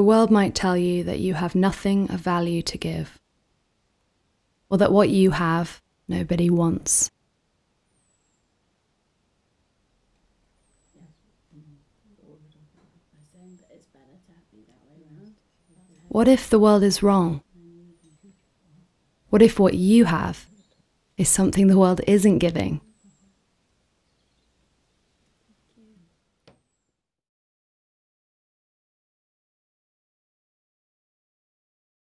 The world might tell you that you have nothing of value to give, or that what you have nobody wants. What if the world is wrong? What if what you have is something the world isn't giving?